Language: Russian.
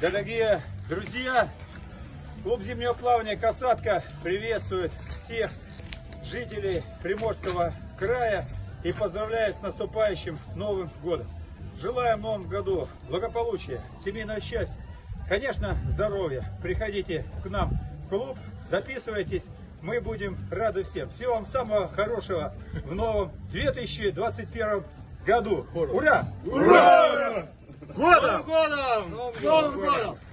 Дорогие друзья, клуб зимнего плавания «Касатка» приветствует всех жителей Приморского края и поздравляет с наступающим Новым годом. Желаем в новом году благополучия, семейного счастья, конечно, здоровья. Приходите к нам в клуб, записывайтесь, мы будем рады всем. Всего вам самого хорошего в новом 2021 году. Ура! Ура! Годом! С Новым годом!